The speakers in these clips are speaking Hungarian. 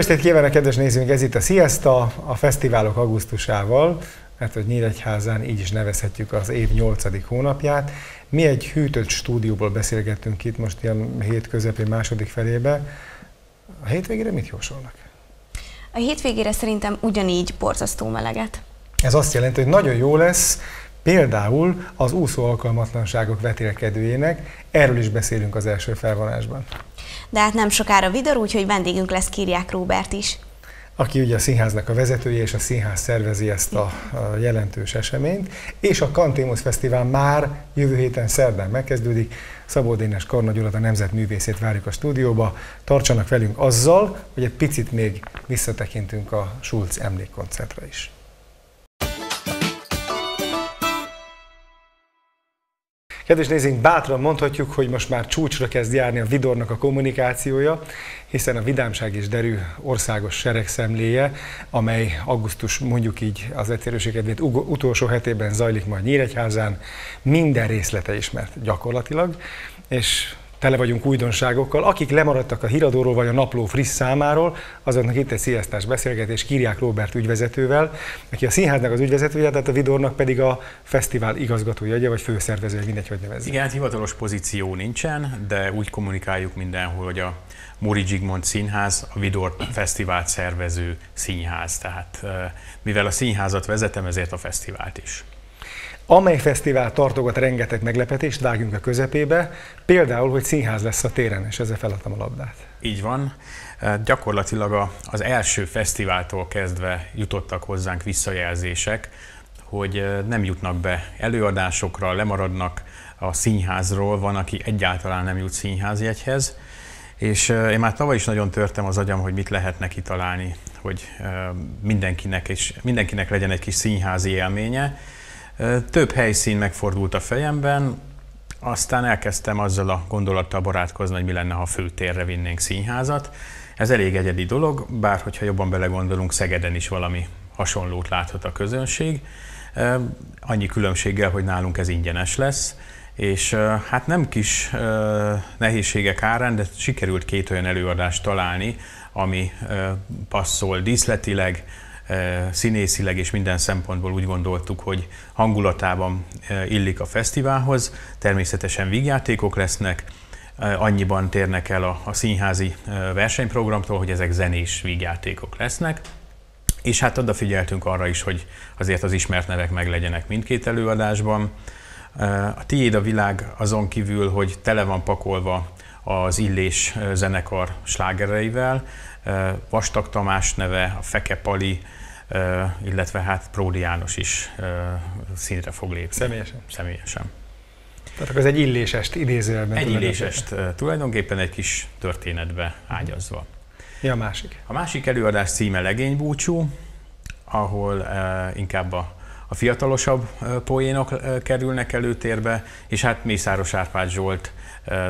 Estét kívánok, kedves nézőink! Ez itt a Sziaszta, a fesztiválok augusztusával, mert hogy Nyíregyházán így is nevezhetjük az év 8. hónapját. Mi egy hűtött stúdióból beszélgettünk itt most ilyen hét közepén második felébe. A hétvégére mit jósolnak? A hétvégére szerintem ugyanígy borzasztó meleget. Ez azt jelenti, hogy nagyon jó lesz, például az úszó alkalmatlanságok vetélkedőjének, erről is beszélünk az első felvonásban. De hát nem sokára videó, úgyhogy vendégünk lesz Kiriák Róbert is. Aki ugye a színháznak a vezetője, és a színház szervezi ezt a, jelentős eseményt, és a Kantémusz Fesztivál már jövő héten szerdán megkezdődik. Szabó Dénes Karna Gyulat, a nemzetművészét várjuk a stúdióba. Tartsanak velünk azzal, hogy egy picit még visszatekintünk a Schulz emlékkoncertre is. Kedves nézőink, bátran mondhatjuk, hogy most már csúcsra kezd járni a Vidornak a kommunikációja, hiszen a Vidámság és Derű országos seregszemléje, amely augusztus mondjuk így az egyszerűséget utolsó hetében zajlik majd Nyíregyházán, minden részlete ismert gyakorlatilag, és tele vagyunk újdonságokkal. Akik lemaradtak a híradóról vagy a napló friss számáról, azoknak itt egy sziasztás beszélgetés Kiriák Robert ügyvezetővel, aki a színháznak az ügyvezetője, tehát a Vidornak pedig a fesztivál igazgatója, vagy főszervezője, mindegy, hogy nevezzük. Igen, hát hivatalos pozíció nincsen, de úgy kommunikáljuk mindenhol, hogy a Móri Zsigmond Színház a Vidor Fesztivált szervező színház. Tehát mivel a színházat vezetem, ezért a fesztivált is amely fesztivál tartogat rengeteg meglepetést, vágjunk a közepébe, például, hogy színház lesz a téren, és ezzel feladtam a labdát. Így van. Gyakorlatilag az első fesztiváltól kezdve jutottak hozzánk visszajelzések, hogy nem jutnak be előadásokra, lemaradnak a színházról, van, aki egyáltalán nem jut színházjegyhez, és én már tavaly is nagyon törtem az agyam, hogy mit lehetne kitalálni, hogy mindenkinek, és mindenkinek legyen egy kis színházi élménye, több helyszín megfordult a fejemben, aztán elkezdtem azzal a gondolattal barátkozni, hogy mi lenne, ha főtérre vinnénk színházat. Ez elég egyedi dolog, bár hogyha jobban belegondolunk, Szegeden is valami hasonlót láthat a közönség. Annyi különbséggel, hogy nálunk ez ingyenes lesz, és hát nem kis nehézségek árán, de sikerült két olyan előadást találni, ami passzol díszletileg, színészileg és minden szempontból úgy gondoltuk, hogy hangulatában illik a fesztiválhoz. Természetesen vígjátékok lesznek, annyiban térnek el a, színházi versenyprogramtól, hogy ezek zenés vígjátékok lesznek. És hát odafigyeltünk arra is, hogy azért az ismert nevek meg legyenek mindkét előadásban. A Tiéd a világ azon kívül, hogy tele van pakolva az Illés zenekar slágereivel, Vastag Tamás neve, a Feke Pali, illetve hát Pródi János is színre fog lépni. Személyesen? Személyesen. Tehát ez egy illésest idézőjelben. Egy illésest tulajdonképpen egy kis történetbe ágyazva. Mi a másik? A másik előadás címe Legénybúcsú, ahol inkább a, a fiatalosabb poénok kerülnek előtérbe, és hát Mészáros Árpád Zsolt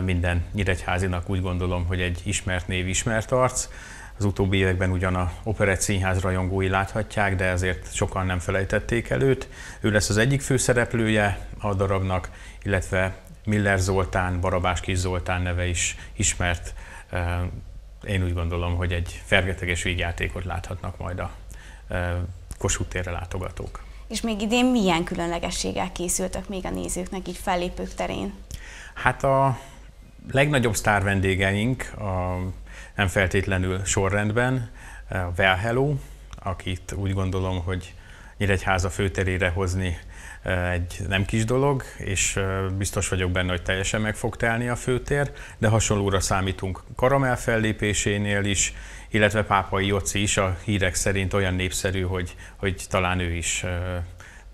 minden nyíregyházinak úgy gondolom, hogy egy ismert név, ismert arc, az utóbbi években ugyan a Operett Színház rajongói láthatják, de ezért sokan nem felejtették el őt. Ő lesz az egyik főszereplője a darabnak, illetve Miller Zoltán, Barabás Kis Zoltán neve is ismert. Én úgy gondolom, hogy egy fergeteges vígjátékot láthatnak majd a Kossuth térre látogatók. És még idén milyen különlegességek készültek még a nézőknek így fellépők terén? Hát a legnagyobb sztár vendégeink a nem feltétlenül sorrendben. Well akit úgy gondolom, hogy Nyíregyháza főterére hozni egy nem kis dolog, és biztos vagyok benne, hogy teljesen meg fog telni a főtér, de hasonlóra számítunk Karamell fellépésénél is, illetve Pápai Joci is a hírek szerint olyan népszerű, hogy, hogy talán ő is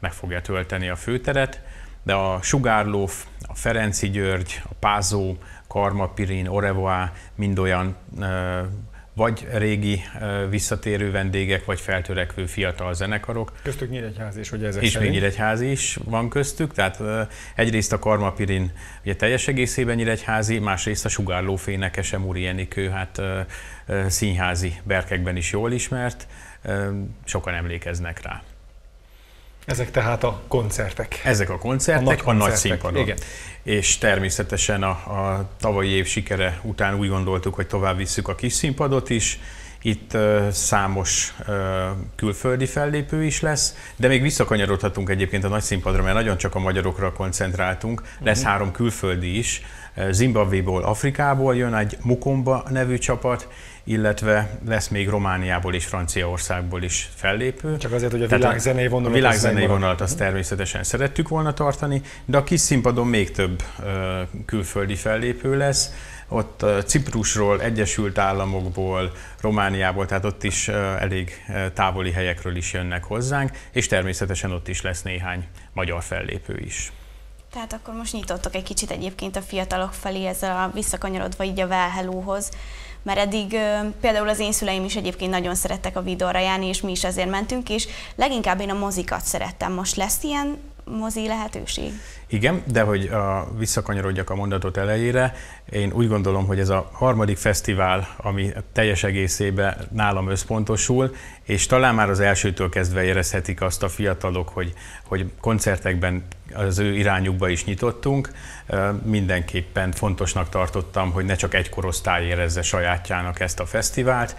meg fogja tölteni a főteret, de a Sugárlóf, a Ferenci György, a Pázó, Karma, Pirin, Orevoa mind olyan vagy régi visszatérő vendégek, vagy feltörekvő fiatal zenekarok. Köztük Nyíregyházi is, hogy ezek És még Nyíregyházi is van köztük, tehát egyrészt a Karmapirin ugye teljes egészében Nyíregyházi, másrészt a Sugárló fénekese Muri Enikő, hát színházi berkekben is jól ismert, sokan emlékeznek rá. Ezek tehát a koncertek. Ezek a koncertek, a nagy, koncertek, a nagy színpadon. Igen. És természetesen a, a tavalyi év sikere után úgy gondoltuk, hogy tovább visszük a kis színpadot is, Itt számos külföldi fellépő is lesz, de még visszakanyarodhatunk egyébként a nagy színpadra, mert nagyon csak a magyarokra koncentráltunk. Lesz uh-huh. három külföldi is, Zimbabvéból, Afrikából jön egy Mukomba nevű csapat, illetve lesz még Romániából és Franciaországból is fellépő. Csak azért, hogy a világzenei vonalat, a világzenei vonalat azt természetesen szerettük volna tartani, de a kis színpadon még több külföldi fellépő lesz. Ott Ciprusról, Egyesült Államokból, Romániából, tehát ott is elég távoli helyekről is jönnek hozzánk, és természetesen ott is lesz néhány magyar fellépő is. Tehát akkor most nyitottok egy kicsit egyébként a fiatalok felé ezzel a visszakanyarodva így a Velhelóhoz mert eddig például az én szüleim is egyébként nagyon szerettek a vidorra járni, és mi is ezért mentünk, és leginkább én a mozikat szerettem. Most lesz ilyen mozi lehetőség? Igen, de hogy a, visszakanyarodjak a mondatot elejére, én úgy gondolom, hogy ez a harmadik fesztivál, ami teljes egészében nálam összpontosul, és talán már az elsőtől kezdve érezhetik azt a fiatalok, hogy, hogy koncertekben az ő irányukba is nyitottunk. Mindenképpen fontosnak tartottam, hogy ne csak egy korosztály érezze sajátjának ezt a fesztivált.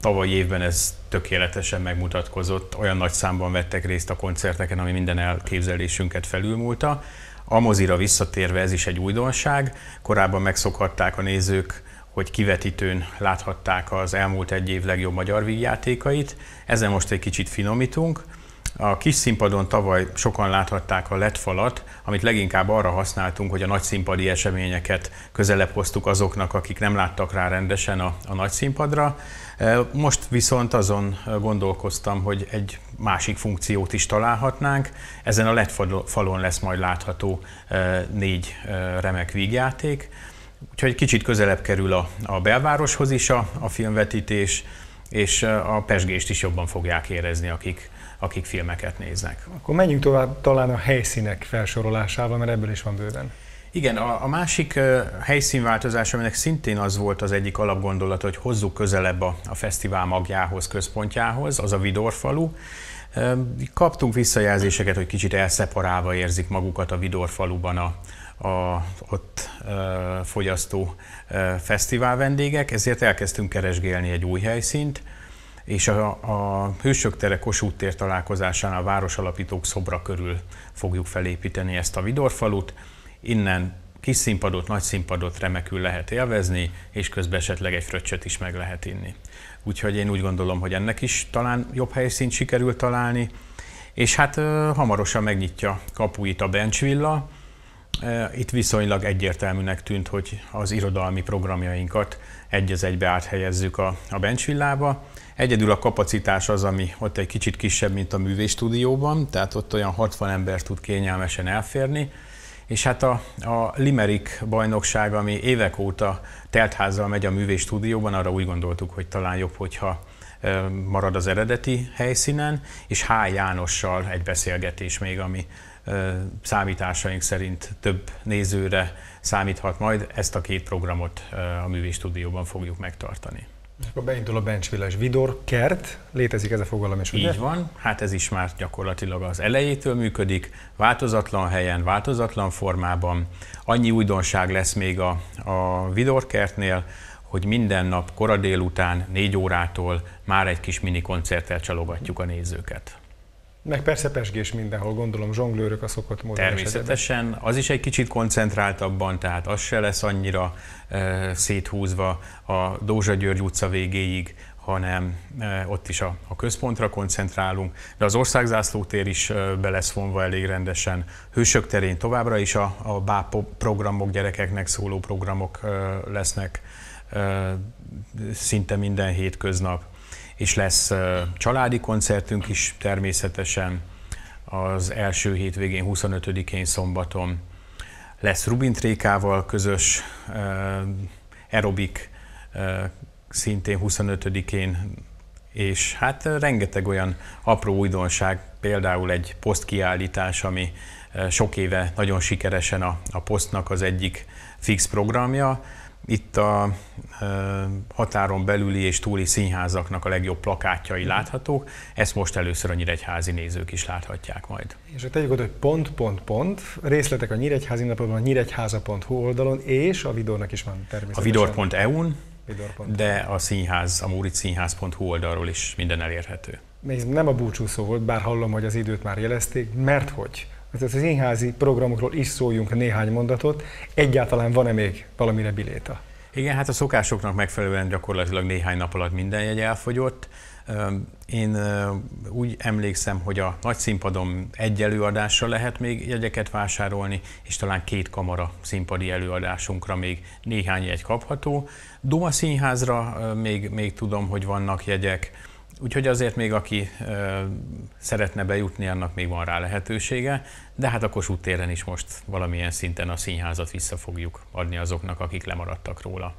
Tavaly évben ez tökéletesen megmutatkozott, olyan nagy számban vettek részt a koncerteken, ami minden elképzelésünket felülmúlta. A mozira visszatérve ez is egy újdonság. Korábban megszokhatták a nézők, hogy kivetítőn láthatták az elmúlt egy év legjobb magyar vígjátékait. Ezen most egy kicsit finomítunk. A kis színpadon tavaly sokan láthatták a LED falat, amit leginkább arra használtunk, hogy a nagy színpadi eseményeket közelebb hoztuk azoknak, akik nem láttak rá rendesen a, a nagy színpadra. Most viszont azon gondolkoztam, hogy egy másik funkciót is találhatnánk. Ezen a LED falon lesz majd látható négy remek vígjáték, úgyhogy kicsit közelebb kerül a, belvároshoz is a, a filmvetítés, és a pesgést is jobban fogják érezni, akik, akik filmeket néznek. Akkor menjünk tovább talán a helyszínek felsorolásával, mert ebből is van bőven. Igen, a, a másik uh, helyszínváltozás, aminek szintén az volt az egyik alapgondolat, hogy hozzuk közelebb a, a fesztivál magjához, központjához, az a Vidorfalu. Uh, kaptunk visszajelzéseket, hogy kicsit elszeparálva érzik magukat a Vidorfaluban a, a ott uh, fogyasztó uh, fesztivál vendégek, ezért elkezdtünk keresgélni egy új helyszínt, és a, a Hősök tere Kossuth tér találkozásán a városalapítók szobra körül fogjuk felépíteni ezt a Vidorfalut. Innen kis színpadot, nagy színpadot remekül lehet élvezni, és közben esetleg egy fröccsöt is meg lehet inni. Úgyhogy én úgy gondolom, hogy ennek is talán jobb helyszínt sikerült találni. És hát hamarosan megnyitja kapuit a Bench Villa. Itt viszonylag egyértelműnek tűnt, hogy az irodalmi programjainkat egy az egybe áthelyezzük a, a Bench Villába. Egyedül a kapacitás az, ami ott egy kicsit kisebb, mint a művéstúdióban, tehát ott olyan 60 ember tud kényelmesen elférni. És hát a, a Limerick bajnokság, ami évek óta teltházzal megy a művéstúdióban, arra úgy gondoltuk, hogy talán jobb, hogyha marad az eredeti helyszínen, és H. Jánossal egy beszélgetés még, ami számításaink szerint több nézőre számíthat majd. Ezt a két programot a művéstúdióban fogjuk megtartani. És akkor beindul a Bencsvillas Vidor kert, létezik ez a fogalom is, ugye? Így van, hát ez is már gyakorlatilag az elejétől működik, változatlan helyen, változatlan formában. Annyi újdonság lesz még a, a Vidor kertnél, hogy minden nap kora délután, négy órától már egy kis mini koncerttel csalogatjuk a nézőket. Meg persze pesgés mindenhol, gondolom zsonglőrök a szokott módon. Természetesen, esetben. az is egy kicsit koncentráltabban, tehát az se lesz annyira e, széthúzva a Dózsa György utca végéig, hanem e, ott is a, a központra koncentrálunk, de az országzászló tér is e, be lesz vonva elég rendesen. Hősök terén továbbra is a, a BÁP programok, gyerekeknek szóló programok e, lesznek e, szinte minden hétköznap és lesz családi koncertünk is természetesen az első hétvégén, 25-én szombaton. Lesz Rubin Trékával közös aerobik szintén 25-én, és hát rengeteg olyan apró újdonság, például egy posztkiállítás, ami sok éve nagyon sikeresen a, a posztnak az egyik fix programja, itt a határon belüli és túli színházaknak a legjobb plakátjai láthatók, ezt most először a nyíregyházi nézők is láthatják majd. És tegyük oda, hogy pont, pont, pont, részletek a Nyíregyházi napokban, a nyíregyháza.hu oldalon, és a Vidornak is van természetesen. A vidor.eu-n, de a színház, a Színház.hu oldalról is minden elérhető. Ez nem a búcsúszó volt, bár hallom, hogy az időt már jelezték, mert hogy? Hát az színházi programokról is szóljunk néhány mondatot. Egyáltalán van-e még valamire biléta? Igen, hát a szokásoknak megfelelően gyakorlatilag néhány nap alatt minden jegy elfogyott. Én úgy emlékszem, hogy a nagy színpadon egy előadásra lehet még jegyeket vásárolni, és talán két kamara színpadi előadásunkra még néhány jegy kapható. Duma színházra még, még tudom, hogy vannak jegyek, Úgyhogy azért még aki ö, szeretne bejutni, annak még van rá lehetősége, de hát a Kossuth téren is most valamilyen szinten a színházat vissza fogjuk adni azoknak, akik lemaradtak róla.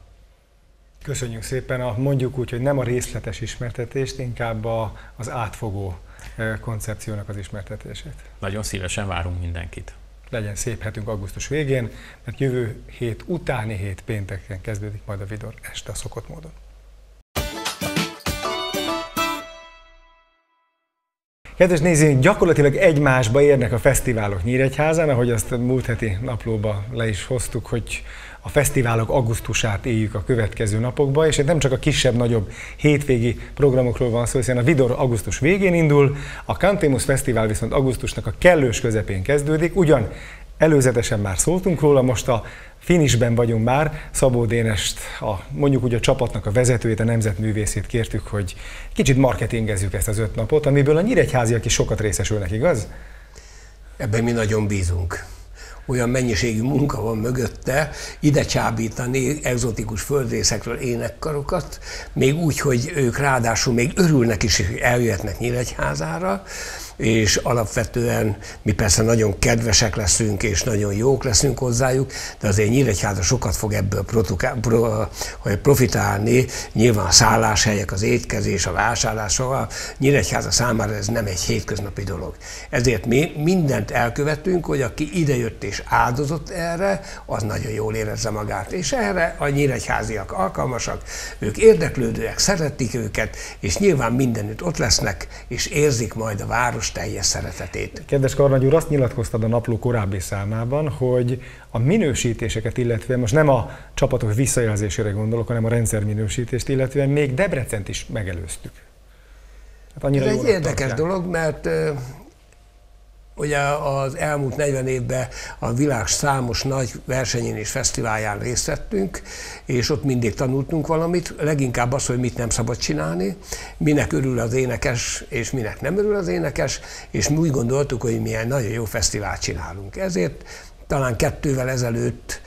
Köszönjük szépen a mondjuk úgy, hogy nem a részletes ismertetést, inkább a, az átfogó koncepciónak az ismertetését. Nagyon szívesen várunk mindenkit. Legyen szép hetünk augusztus végén, mert jövő hét utáni hét pénteken kezdődik majd a Vidor este a szokott módon. Kedves nézőink, gyakorlatilag egymásba érnek a fesztiválok Nyíregyházán, ahogy azt a múlt heti naplóba le is hoztuk, hogy a fesztiválok augusztusát éljük a következő napokban, és nem csak a kisebb-nagyobb hétvégi programokról van szó, hiszen a Vidor augusztus végén indul, a Cantemus Fesztivál viszont augusztusnak a kellős közepén kezdődik, ugyan előzetesen már szóltunk róla, most a finisben vagyunk már, Szabó Dénest, a, mondjuk úgy a csapatnak a vezetőjét, a nemzetművészét kértük, hogy kicsit marketingezzük ezt az öt napot, amiből a nyíregyháziak is sokat részesülnek, igaz? Ebben mi nagyon bízunk. Olyan mennyiségű munka van mögötte, ide csábítani egzotikus földrészekről énekkarokat, még úgy, hogy ők ráadásul még örülnek is, hogy eljöhetnek Nyíregyházára, és alapvetően mi persze nagyon kedvesek leszünk, és nagyon jók leszünk hozzájuk, de azért Nyíregyháza sokat fog ebből profitálni, nyilván a szálláshelyek, az étkezés, a vásárlás, szóval Nyíregyháza számára ez nem egy hétköznapi dolog. Ezért mi mindent elkövetünk, hogy aki idejött és áldozott erre, az nagyon jól érezze magát. És erre a nyíregyháziak alkalmasak, ők érdeklődőek, szeretik őket, és nyilván mindenütt ott lesznek, és érzik majd a város város teljes szeretetét. Kedves Karnagy úr, azt nyilatkoztad a napló korábbi számában, hogy a minősítéseket illetve, most nem a csapatok visszajelzésére gondolok, hanem a rendszer minősítést illetve még Debrecent is megelőztük. Hát Ez egy érdekes tartják. dolog, mert Ugye az elmúlt 40 évben a világ számos nagy versenyén és fesztiválján részt vettünk, és ott mindig tanultunk valamit, leginkább az, hogy mit nem szabad csinálni, minek örül az énekes, és minek nem örül az énekes, és mi úgy gondoltuk, hogy milyen nagyon jó fesztivált csinálunk. Ezért talán kettővel ezelőtt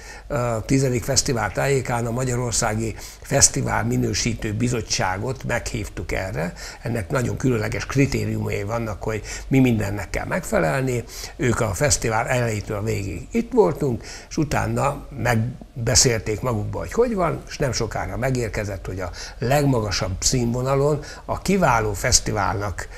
tizedik fesztivál tájékán a Magyarországi Fesztivál Minősítő Bizottságot meghívtuk erre. Ennek nagyon különleges kritériumai vannak, hogy mi mindennek kell megfelelni. Ők a fesztivál elejétől végig itt voltunk, és utána megbeszélték magukba, hogy hogy van, és nem sokára megérkezett, hogy a legmagasabb színvonalon a kiváló fesztiválnak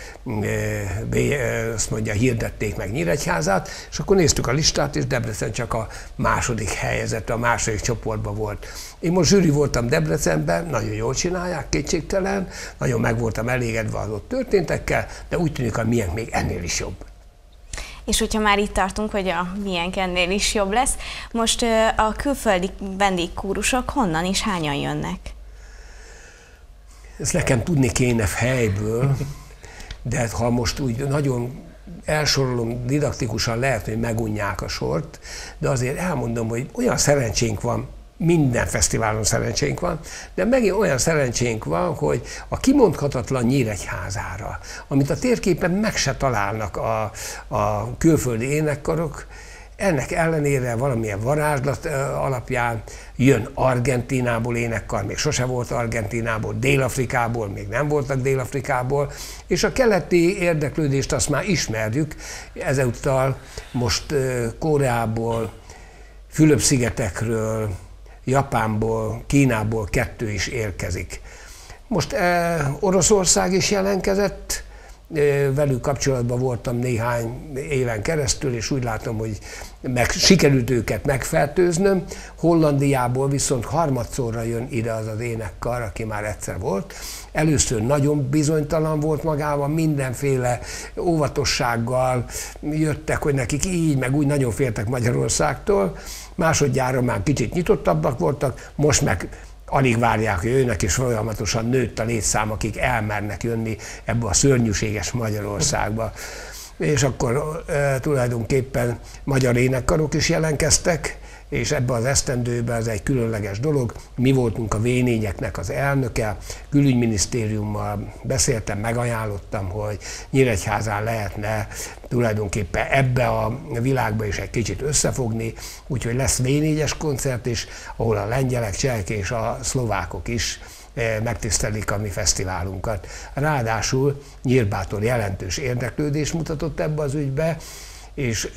azt mondja, hirdették meg Nyíregyházát, és akkor néztük a listát, és Debrecen csak a második helyezett, a második csoportban volt. Én most zsűri voltam Debrecenben, nagyon jól csinálják, kétségtelen, nagyon meg voltam elégedve az ott történtekkel, de úgy tűnik, hogy milyen még ennél is jobb. És hogyha már itt tartunk, hogy a milyen ennél is jobb lesz, most a külföldi vendégkúrusok honnan és hányan jönnek? Ezt nekem tudni kéne helyből, de ha most úgy nagyon elsorolom didaktikusan, lehet, hogy megunják a sort, de azért elmondom, hogy olyan szerencsénk van, minden fesztiválon szerencsénk van, de megint olyan szerencsénk van, hogy a kimondhatatlan Nyíregyházára, amit a térképen meg se találnak a, a külföldi énekkarok, ennek ellenére valamilyen varázslat alapján jön Argentinából énekkar, még sose volt Argentinából, Dél-Afrikából, még nem voltak Dél-Afrikából, és a keleti érdeklődést azt már ismerjük, ezúttal most Koreából, Fülöp-szigetekről, Japánból, Kínából kettő is érkezik. Most eh, Oroszország is jelenkezett, velük kapcsolatban voltam néhány éven keresztül, és úgy látom, hogy meg, sikerült őket megfertőznöm. Hollandiából viszont harmadszorra jön ide az az énekkar, aki már egyszer volt. Először nagyon bizonytalan volt magában, mindenféle óvatossággal jöttek, hogy nekik így, meg úgy nagyon féltek Magyarországtól. Másodjára már kicsit nyitottabbak voltak, most meg alig várják, hogy jönnek, és folyamatosan nőtt a létszám, akik elmernek jönni ebbe a szörnyűséges Magyarországba. És akkor e, tulajdonképpen magyar énekkarok is jelenkeztek, és ebben az esztendőben ez egy különleges dolog. Mi voltunk a v az elnöke, külügyminisztériummal beszéltem, megajánlottam, hogy Nyíregyházán lehetne tulajdonképpen ebbe a világba is egy kicsit összefogni, úgyhogy lesz v koncert is, ahol a lengyelek, csehek és a szlovákok is eh, megtisztelik a mi fesztiválunkat. Ráadásul Nyírbátor jelentős érdeklődést mutatott ebbe az ügybe, és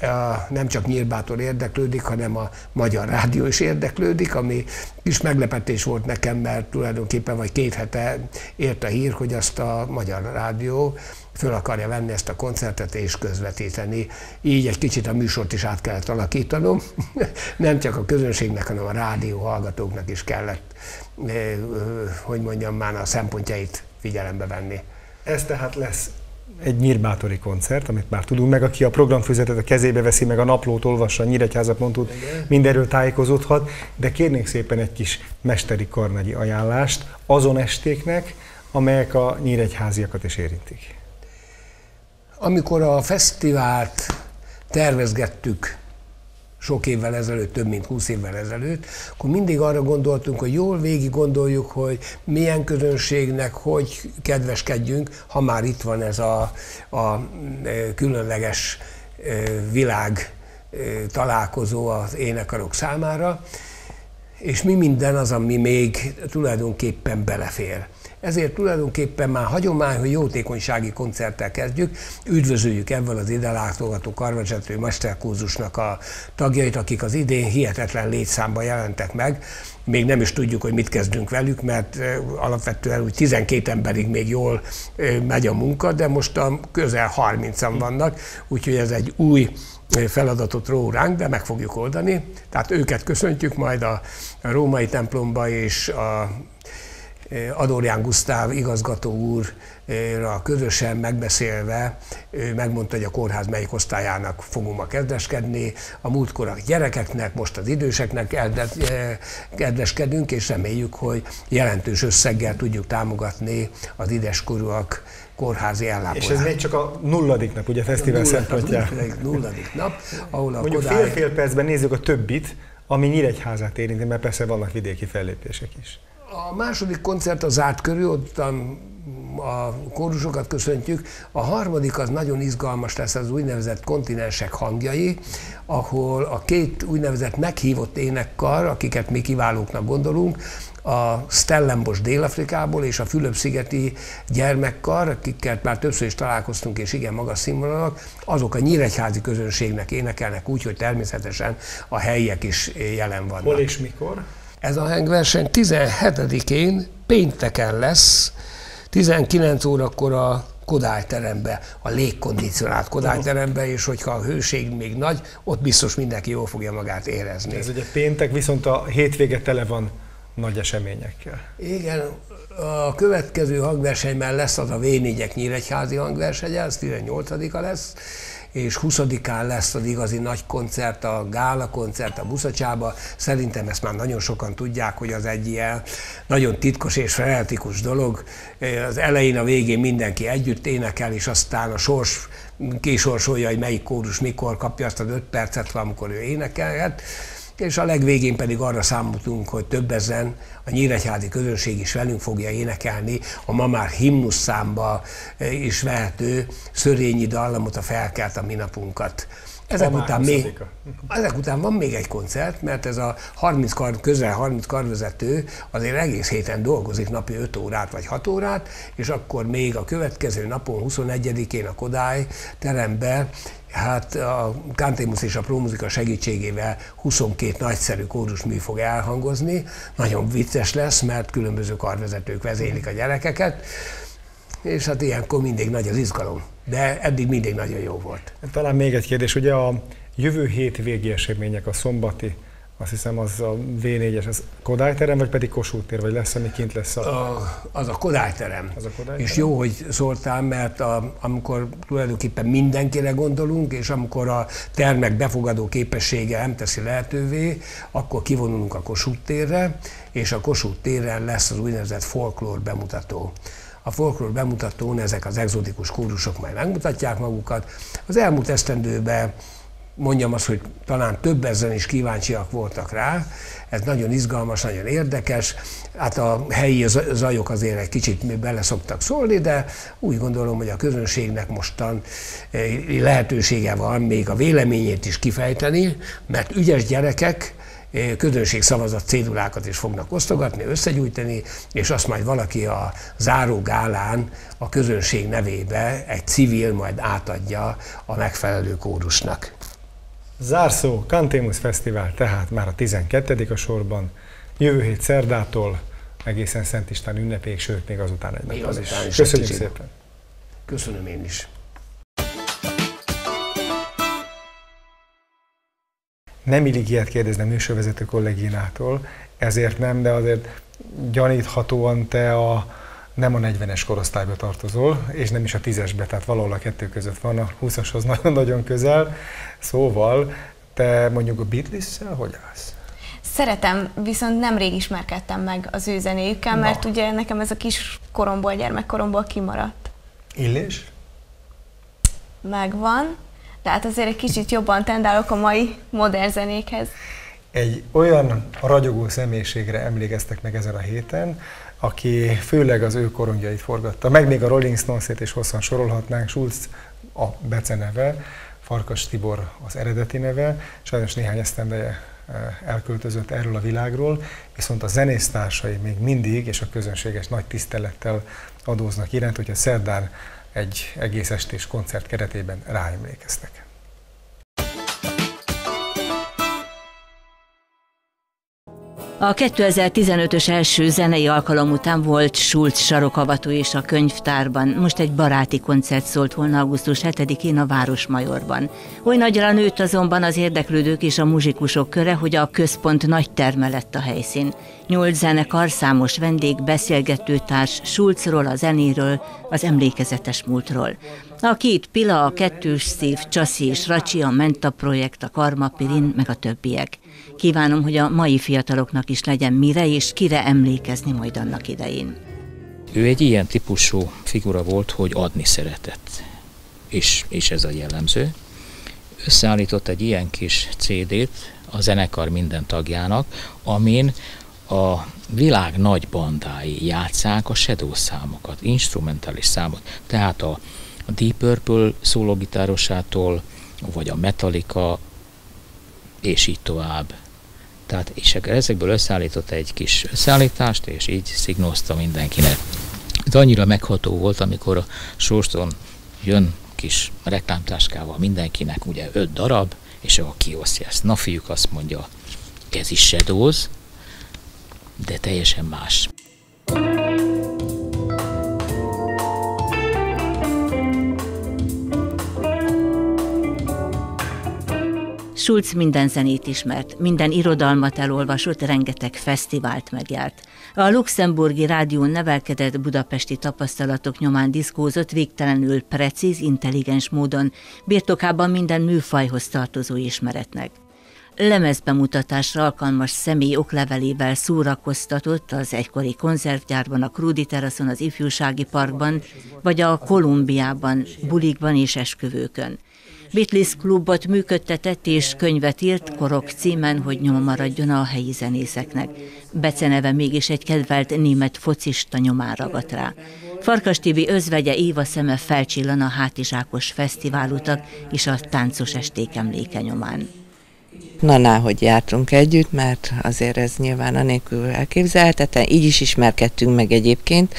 nem csak Nyírbátor érdeklődik, hanem a Magyar Rádió is érdeklődik, ami is meglepetés volt nekem, mert tulajdonképpen vagy két hete ért a hír, hogy azt a Magyar Rádió föl akarja venni ezt a koncertet és közvetíteni. Így egy kicsit a műsort is át kellett alakítanom. Nem csak a közönségnek, hanem a rádió hallgatóknak is kellett, hogy mondjam, már a szempontjait figyelembe venni. Ez tehát lesz egy nyírbátori koncert, amit már tudunk meg, aki a programfüzetet a kezébe veszi, meg a naplót olvassa, Nyíregyházat mondtuk, mindenről tájékozódhat, de kérnék szépen egy kis mesteri karnagyi ajánlást azon estéknek, amelyek a nyíregyháziakat is érintik. Amikor a fesztivált tervezgettük sok évvel ezelőtt, több mint 20 évvel ezelőtt, akkor mindig arra gondoltunk, hogy jól végig gondoljuk, hogy milyen közönségnek, hogy kedveskedjünk, ha már itt van ez a, a e, különleges e, világ e, találkozó az énekarok számára, és mi minden az, ami még tulajdonképpen belefér. Ezért tulajdonképpen már hagyomány, hogy jótékonysági koncerttel kezdjük. Üdvözöljük ebből az ide látogató karvezető mesterkúzusnak a tagjait, akik az idén hihetetlen létszámban jelentek meg. Még nem is tudjuk, hogy mit kezdünk velük, mert alapvetően úgy 12 emberig még jól megy a munka, de most a közel 30-an vannak, úgyhogy ez egy új feladatot ró ránk, de meg fogjuk oldani. Tehát őket köszöntjük majd a római templomba és a Adorján Gusztáv igazgató úrra közösen megbeszélve, ő megmondta, hogy a kórház melyik osztályának fogunk ma kedveskedni, a múltkor a gyerekeknek, most az időseknek kedveskedünk, és reméljük, hogy jelentős összeggel tudjuk támogatni az ideskorúak kórházi ellátását. És ez még csak a nulladik nap, ugye, a fesztivál szempontjából. Nulladik nap, ahol a Mondjuk kodály... fél-fél percben nézzük a többit, ami Nyíregyházát érinti, mert persze vannak vidéki fellépések is. A második koncert a zárt körül, ott a kórusokat köszöntjük. A harmadik az nagyon izgalmas lesz, az úgynevezett kontinensek hangjai, ahol a két úgynevezett meghívott énekkar, akiket mi kiválóknak gondolunk, a Stellenbosch Dél-Afrikából és a Fülöp-szigeti gyermekkar, akikkel már többször is találkoztunk, és igen magas színvonalak, azok a nyíregyházi közönségnek énekelnek úgy, hogy természetesen a helyiek is jelen vannak. Hol és mikor? Ez a hangverseny 17-én pénteken lesz, 19 órakor a Kodály terembe, a légkondicionált Kodály terembe, és hogyha a hőség még nagy, ott biztos mindenki jól fogja magát érezni. Ez ugye péntek, viszont a hétvége tele van nagy eseményekkel. Igen, a következő hangversenyben lesz az a V4-ek Nyíregyházi hangverseny, ez 18-a lesz, és 20-án lesz az igazi nagy koncert, a gála koncert a Buszacsába. Szerintem ezt már nagyon sokan tudják, hogy az egy ilyen nagyon titkos és frenetikus dolog. Az elején, a végén mindenki együtt énekel, és aztán a sors kisorsolja, hogy melyik kórus mikor kapja azt az öt percet, amikor ő énekelhet és a legvégén pedig arra számoltunk, hogy több ezen a nyíregyházi közönség is velünk fogja énekelni a ma már himnusz számba eh, is vehető Szörényi dallamot, a felkelt a minapunkat. Ezek után, még, ezek után van még egy koncert, mert ez a 30 kar, közel 30 karvezető azért egész héten dolgozik napi 5 órát vagy 6 órát, és akkor még a következő napon, 21-én a Kodály terembe Hát a Kantémusz és a Prómuzika segítségével 22 nagyszerű kórusmű fog elhangozni. Nagyon vicces lesz, mert különböző karvezetők vezélik a gyerekeket, és hát ilyenkor mindig nagy az izgalom. De eddig mindig nagyon jó volt. Talán még egy kérdés, ugye a jövő hét végi események, a szombati, azt hiszem az a V4-es, az Kodály terem, vagy pedig Kossuth tér, vagy lesz, ami kint lesz a... a az a Kodály terem. Az a Kodály és terem? jó, hogy szóltál, mert a, amikor tulajdonképpen mindenkire gondolunk, és amikor a termek befogadó képessége nem teszi lehetővé, akkor kivonulunk a Kossuth térre, és a Kossuth téren lesz az úgynevezett folklór bemutató. A folklór bemutatón ezek az exotikus kórusok majd megmutatják magukat. Az elmúlt esztendőben mondjam azt, hogy talán több ezen is kíváncsiak voltak rá. Ez nagyon izgalmas, nagyon érdekes. Hát a helyi zajok azért egy kicsit bele szoktak szólni, de úgy gondolom, hogy a közönségnek mostan eh, lehetősége van még a véleményét is kifejteni, mert ügyes gyerekek, eh, közönség szavazat cédulákat is fognak osztogatni, összegyújtani, és azt majd valaki a záró gálán a közönség nevébe egy civil majd átadja a megfelelő kórusnak. Zárszó, Kantémus Fesztivál tehát már a 12. a sorban, jövő hét szerdától egészen Szent István ünnepéig, sőt még azután egy nappal is. is. Köszönjük szépen! Köszönöm én is! Nem illik ilyet kérdezni a műsorvezető kolléginától, ezért nem, de azért gyaníthatóan te a nem a 40-es korosztályba tartozol, és nem is a 10-esbe, tehát valahol a kettő között van, a 20-ashoz nagyon-nagyon közel. Szóval te mondjuk a Beatles-szel hogy állsz? Szeretem, viszont nemrég ismerkedtem meg az ő zenéjükkel, Na. mert ugye nekem ez a kis koromból, gyermekkoromból kimaradt. Illés? Megvan, de hát azért egy kicsit jobban tendálok a mai modern zenékhez. Egy olyan ragyogó személyiségre emlékeztek meg ezen a héten, aki főleg az ő korongjait forgatta. Meg még a Rolling Stones-ét is hosszan sorolhatnánk, Schulz a Bece neve, Farkas Tibor az eredeti neve, sajnos néhány esztendeje eh, elköltözött erről a világról, viszont a zenésztársai még mindig, és a közönséges nagy tisztelettel adóznak iránt, hogyha szerdán egy egész estés koncert keretében ráemlékeztek. A 2015-ös első zenei alkalom után volt Schulz sarokavató és a könyvtárban. Most egy baráti koncert szólt volna augusztus 7-én a Városmajorban. Oly nagyra nőtt azonban az érdeklődők és a muzsikusok köre, hogy a központ nagy terme lett a helyszín. Nyolc zenekar, számos vendég, beszélgetőtárs Schulzról, a zenéről, az emlékezetes múltról. A két Pila, a Kettős Szív, Csaszi és Racsi, a Menta projekt, a Karma Pirin, meg a többiek. Kívánom, hogy a mai fiataloknak is legyen mire és kire emlékezni majd annak idején. Ő egy ilyen típusú figura volt, hogy adni szeretett, és, és ez a jellemző. Összeállított egy ilyen kis CD-t a zenekar minden tagjának, amin a világ nagy bandái játszák a shadow számokat, instrumentális számot. Tehát a, Deep Purple szólógitárosától, vagy a Metallica, és így tovább. Tehát és ezekből összeállított egy kis összeállítást, és így szignózta mindenkinek. Ez annyira megható volt, amikor a Sóston jön kis reklámtáskával mindenkinek, ugye öt darab, és akkor kiosztja ezt. Na fiúk azt mondja, ez is Shadows, de teljesen más. Schulz minden zenét ismert, minden irodalmat elolvasott, rengeteg fesztivált megjárt. A luxemburgi rádión nevelkedett budapesti tapasztalatok nyomán diszkózott végtelenül precíz, intelligens módon, birtokában minden műfajhoz tartozó ismeretnek lemezbemutatásra alkalmas személy oklevelével szórakoztatott az egykori konzervgyárban, a Krúdi teraszon, az ifjúsági parkban, vagy a Kolumbiában, bulikban és esküvőkön. Beatles klubot működtetett és könyvet írt Korok címen, hogy nyoma maradjon a helyi zenészeknek. Beceneve mégis egy kedvelt német focista nyomán ragadt rá. Farkas Tibi özvegye Éva szeme felcsillan a hátizsákos fesztiválutak és a táncos esték emléke nyomán. Na, hogy jártunk együtt, mert azért ez nyilván anélkül elképzelhetetlen. Így is ismerkedtünk meg egyébként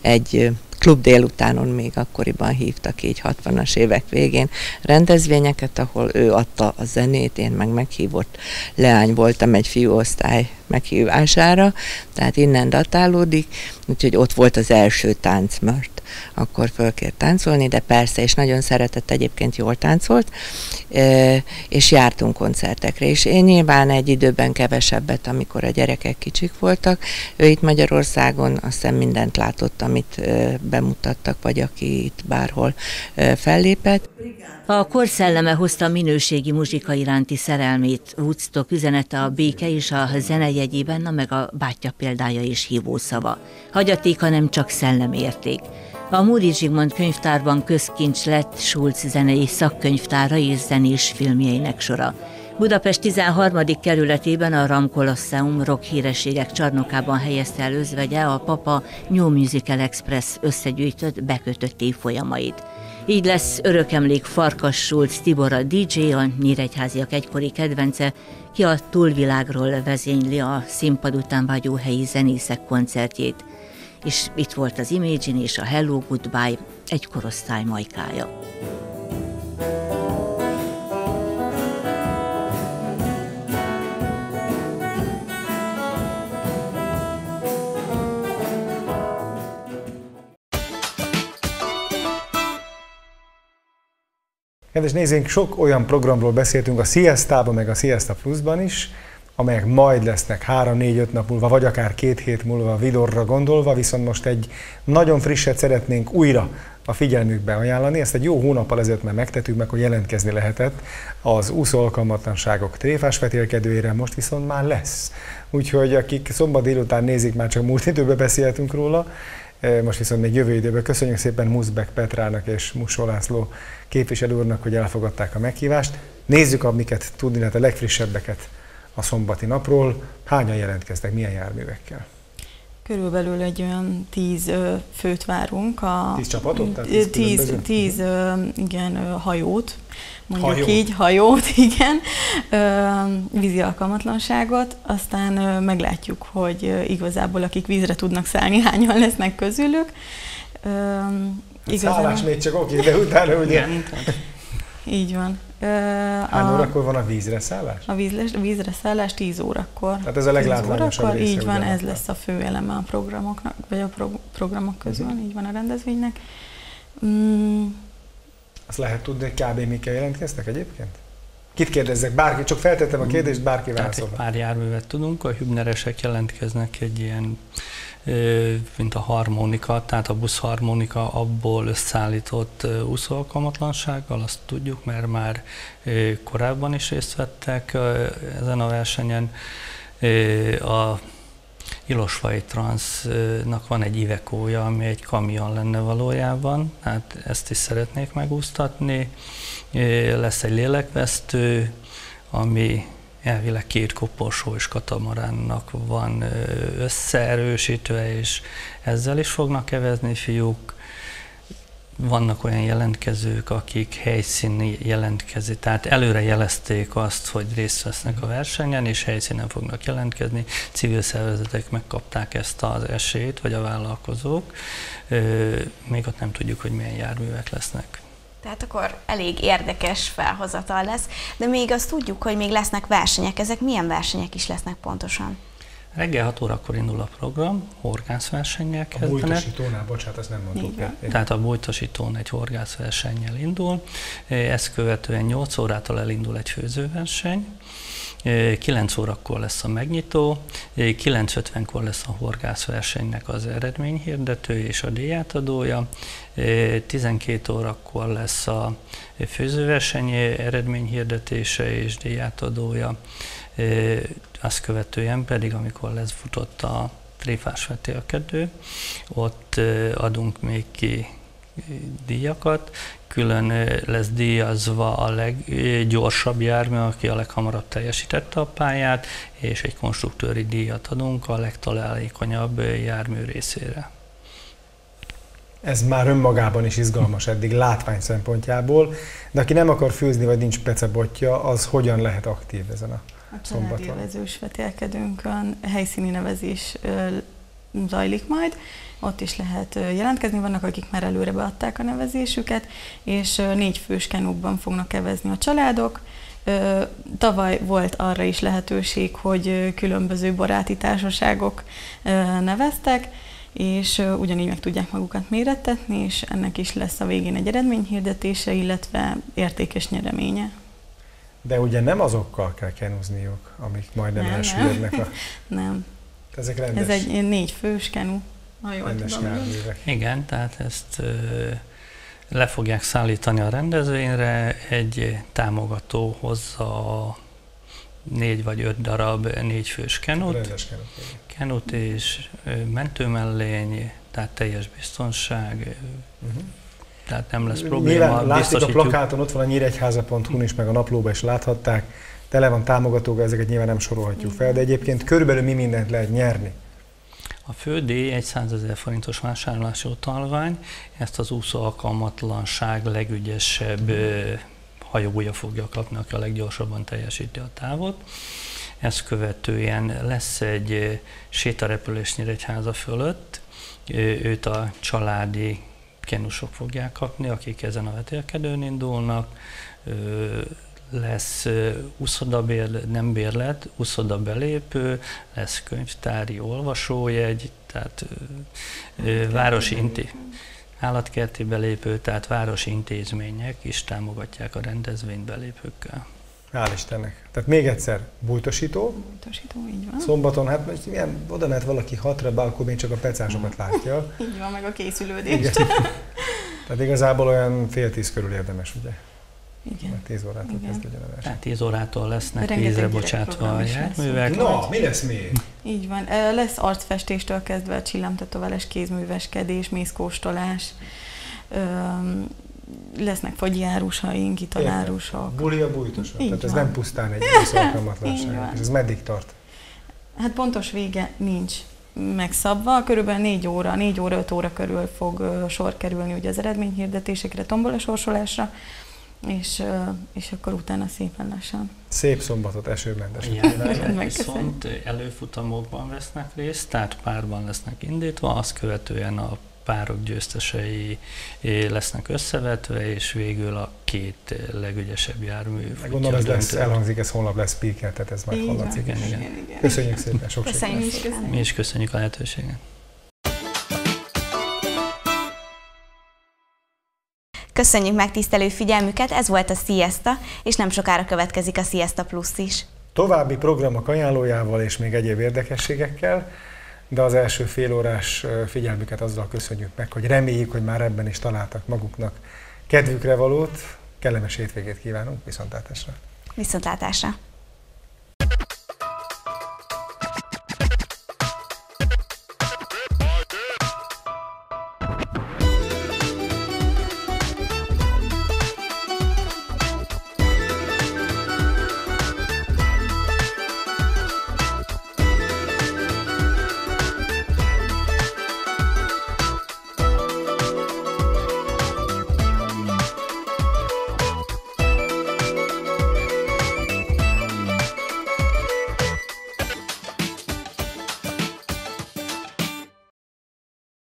egy klub délutánon még akkoriban hívtak így 60-as évek végén rendezvényeket, ahol ő adta a zenét, én meg meghívott leány voltam egy fiúosztály meghívására, tehát innen datálódik, úgyhogy ott volt az első tánc, mert akkor fölkért táncolni, de persze, és nagyon szeretett egyébként jól táncolt, és jártunk koncertekre, és én nyilván egy időben kevesebbet, amikor a gyerekek kicsik voltak. Ő itt Magyarországon azt hiszem mindent látott, amit bemutattak, vagy aki itt bárhol fellépett. A korszelleme hozta a minőségi muzsika iránti szerelmét. Woodstock üzenete a béke és a zene jegyében, na meg a bátyja példája és hívószava. Hagyatéka nem csak szellemérték. A Múri Zsigmond könyvtárban közkincs lett Schulz zenei szakkönyvtára és zenés filmjeinek sora. Budapest 13. kerületében a Ram Colosseum rock hírességek csarnokában helyezte el özvegye a Papa New Musical Express összegyűjtött, bekötött évfolyamait. Így lesz örökemlék Farkas Schulz Tibor a DJ, a Nyíregyháziak egykori kedvence, ki a túlvilágról vezényli a színpad után vágyó helyi zenészek koncertjét és itt volt az Imagine és a Hello Goodbye, egy korosztály majkája. Kedves nézőink, sok olyan programról beszéltünk a Siesta-ban, meg a Siesta Plus-ban is, amelyek majd lesznek 3-4-5 nap múlva, vagy akár két hét múlva Vidorra gondolva, viszont most egy nagyon frisset szeretnénk újra a figyelmükbe ajánlani. Ezt egy jó hónappal ezelőtt már megtettük meg, hogy jelentkezni lehetett az úszó alkalmatlanságok tréfás vetélkedőjére, most viszont már lesz. Úgyhogy akik szombat délután nézik, már csak múlt időben beszéltünk róla, e, most viszont még jövő időben. Köszönjük szépen Muszbek Petrának és Musó László képviselő úrnak, hogy elfogadták a meghívást. Nézzük, amiket tudni lehet, a legfrissebbeket a szombati napról. Hányan jelentkeztek, milyen járművekkel? Körülbelül egy olyan tíz főt várunk. A, tíz csapatot? Tehát tíz, tíz, tíz igen, hajót, mondjuk hajót. így, hajót, igen, vízi alkalmatlanságot, aztán meglátjuk, hogy igazából akik vízre tudnak szállni, hányan lesznek közülük. Hát igazából... Szállás még csak oké, de utána ugye... Igen, így van. Hány a, órakor van a vízre szállás? A vízre, vízre szállás 10 órakor. Tehát ez a leglátványosabb része. Így van, ez lesz a fő eleme a programoknak, vagy a pro, programok közül, uh-huh. így van a rendezvénynek. Mm. Azt lehet tudni, hogy kb. mikkel jelentkeztek egyébként? Kit kérdezzek? Bárki, csak feltettem a kérdést, bárki válaszol. egy pár járművet tudunk, a hübneresek jelentkeznek egy ilyen mint a harmonika, tehát a buszharmonika abból összeállított úszóalkalmatlansággal, azt tudjuk, mert már korábban is részt vettek ezen a versenyen. A Ilosvai Transnak van egy ivekója, ami egy kamion lenne valójában, hát ezt is szeretnék megúsztatni. Lesz egy lélekvesztő, ami elvileg két koporsó és katamaránnak van összeerősítve, és ezzel is fognak kevezni fiúk. Vannak olyan jelentkezők, akik helyszíni jelentkezik, tehát előre jelezték azt, hogy részt vesznek a versenyen, és helyszínen fognak jelentkezni. Civil szervezetek megkapták ezt az esélyt, vagy a vállalkozók. Még ott nem tudjuk, hogy milyen járművek lesznek. Tehát akkor elég érdekes felhozatal lesz, de még azt tudjuk, hogy még lesznek versenyek. Ezek milyen versenyek is lesznek pontosan? Reggel 6 órakor indul a program, horgászversennyel kezdenek. A bújtosítónál, bocsánat, ezt nem mondtuk el. Tehát a bújtosítón egy horgászversennyel indul, ezt követően 8 órától elindul egy főzőverseny, 9 órakor lesz a megnyitó, 9.50-kor lesz a horgászversenynek az eredményhirdető és a díjátadója, 12 órakor lesz a főzőverseny eredményhirdetése és díjátadója, azt követően pedig, amikor lesz futott a tréfás vetélkedő, ott adunk még ki díjakat, külön lesz díjazva a leggyorsabb jármű, aki a leghamarabb teljesítette a pályát, és egy konstruktőri díjat adunk a legtalálékonyabb jármű részére. Ez már önmagában is izgalmas eddig látvány szempontjából, de aki nem akar főzni, vagy nincs pecebotja, az hogyan lehet aktív ezen a, a szombaton? A vetélkedőnkön helyszíni nevezés zajlik majd, ott is lehet jelentkezni, vannak akik már előre beadták a nevezésüket, és négy fős kenukban fognak kevezni a családok, Tavaly volt arra is lehetőség, hogy különböző baráti társaságok neveztek, és ugyanígy meg tudják magukat mérettetni, és ennek is lesz a végén egy eredményhirdetése, illetve értékes nyereménye. De ugye nem azokkal kell kenuzniuk, amik majdnem nem, elsüllyednek a... nem. Ezek rendes... Ez egy négy fős kenu. Ha jól rendes tudom. Igen, tehát ezt le fogják szállítani a rendezvényre, egy támogató hozza a négy vagy öt darab négyfős kenut, kenut és mentőmellény, tehát teljes biztonság, uh-huh. tehát nem lesz probléma. Nyilván látjuk a plakáton, ott van a nyíregyháza.hu-n is, meg a naplóban is láthatták, tele van támogatók, ezeket nyilván nem sorolhatjuk fel, de egyébként körülbelül mi mindent lehet nyerni. A fő egy 100 ezer forintos vásárlási utalvány, ezt az úszó alkalmatlanság legügyesebb hajója fogja kapni, aki a leggyorsabban teljesíti a távot. Ezt követően lesz egy sétarepülés Nyíregyháza fölött, őt a családi kenusok fogják kapni, akik ezen a vetélkedőn indulnak, lesz úszodabér, nem bérlet, úszoda belépő, lesz könyvtári olvasójegy, tehát városi inti, állatkerti belépő, tehát városi intézmények is támogatják a rendezvényt belépőkkel. Hál' Istennek. Tehát még egyszer, bújtosító. Bújtosító, így van. Szombaton, hát most milyen, oda mehet valaki hatra, be, akkor még csak a pecásokat látja. így van, meg a készülődést. Igen. Tehát igazából olyan fél tíz körül érdemes, ugye? Igen. Mert 10 órától Igen. kezdődjön a verseny. Tehát 10 órától lesznek vízre bocsátva a járművek. Na, mi lesz még? Így van. Lesz arcfestéstől kezdve csillámtetovelés, kézműveskedés, mézkóstolás, lesznek fagyiárusaink, italárusok. Buli a bújtosa. Tehát ez nem pusztán egy alkalmatlanság. És ez meddig tart? Hát pontos vége nincs megszabva, körülbelül 4 óra, 4 óra, 5 óra körül fog sor kerülni ugye az eredményhirdetésekre, tombola sorsolásra, és, és akkor utána szépen lassan. Szép szombatot, esőmentes. Jelenleg viszont előfutamokban vesznek részt, tehát párban lesznek indítva, azt követően a párok győztesei lesznek összevetve, és végül a két legügyesebb jármű. Gondolom ez lesz, elhangzik, ez holnap lesz speaker, tehát ez már hallatszik. Igen, igen, igen. Köszönjük szépen, sok Köszönjük, köszönjük. Mi is köszönjük a lehetőséget. Köszönjük megtisztelő figyelmüket, ez volt a Siesta, és nem sokára következik a Siesta Plus is. További programok ajánlójával és még egyéb érdekességekkel, de az első félórás figyelmüket azzal köszönjük meg, hogy reméljük, hogy már ebben is találtak maguknak kedvükre valót. Kellemes hétvégét kívánunk, viszontlátásra! Viszontlátásra!